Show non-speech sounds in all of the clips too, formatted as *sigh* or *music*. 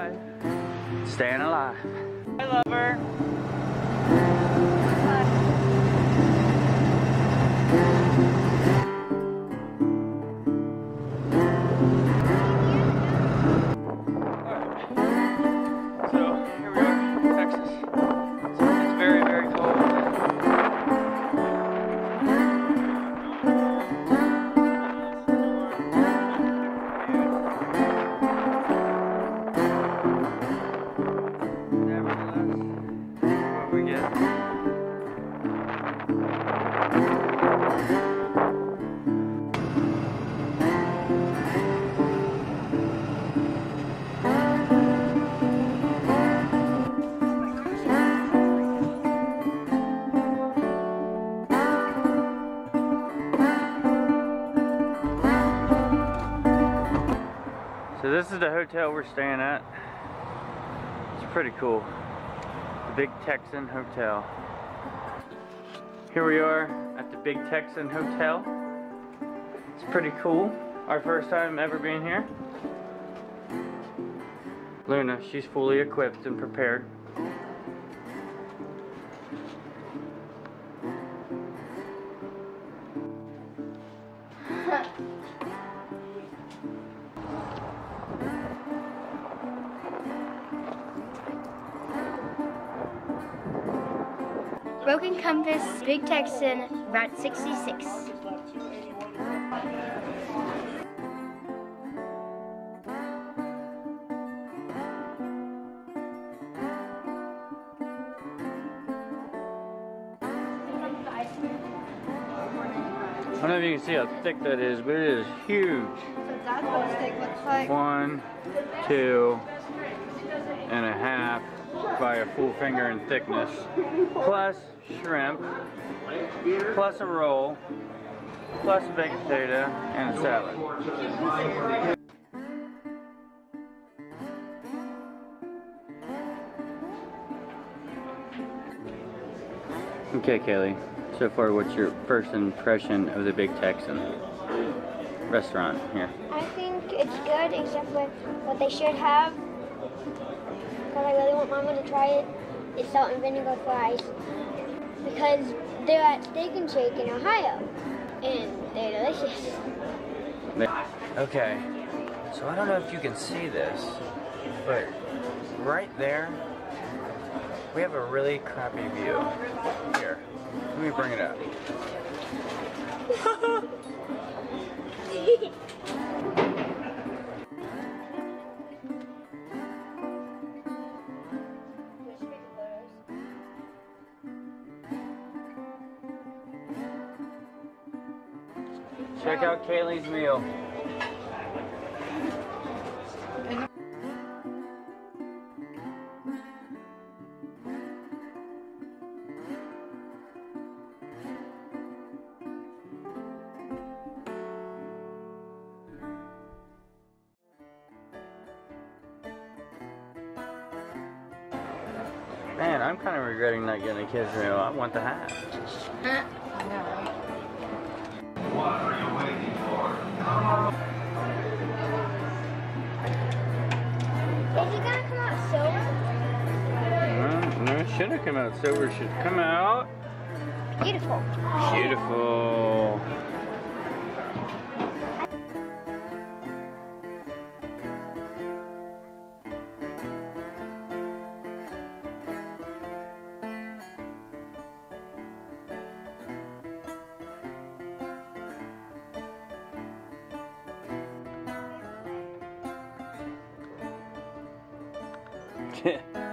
alive. Staying alive. I love her. Hotel we're staying at. It's pretty cool. The Big Texan Hotel. Here we are at the Big Texan Hotel. It's pretty cool. Our first time ever being here. Luna, she's fully equipped and prepared. *laughs* Broken Compass, Big Texan, Route 66. I don't know if you can see how thick that is, but it is huge. So that's what a steak looks like. One, two, and a half by a full finger in thickness. Plus shrimp, plus a roll, plus a baked potato, and a salad. Okay, Kaylee. So far, what's your first impression of the Big Texan restaurant here? I think it's good, except for what they should have, because I really want Mama to try it. it, is salt and vinegar fries. Because they're at Steak and Shake in Ohio, and they're delicious. Okay, so I don't know if you can see this, but right there, we have a really crappy view. Here, let me bring it up. *laughs* Check out Kaylee's meal. Man, I'm kind of regretting not getting a kid's meal. I want the hat. Should have come out silver. It should come out Beautiful. beautiful. hmm. *laughs*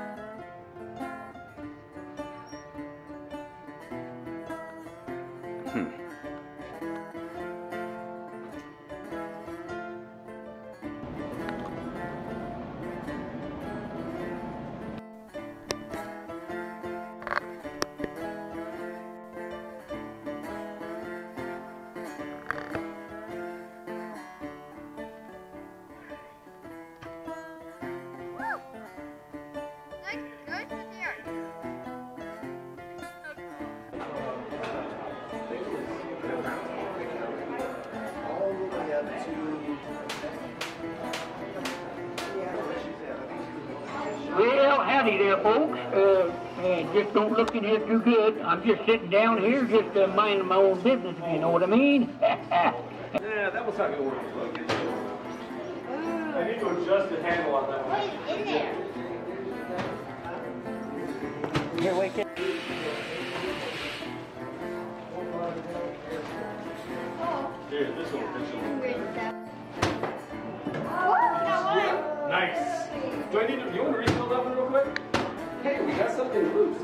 We howdy there, folks. Uh, uh, just don't look in here too good. I'm just sitting down here, just uh, minding my own business, if you know what I mean. *laughs* Yeah, that was not gonna work. I need to adjust the handle on that one. What is in there? Here, wake it. This one Nice. Do I need you want to refill that one real quick? Hey, we got something loose.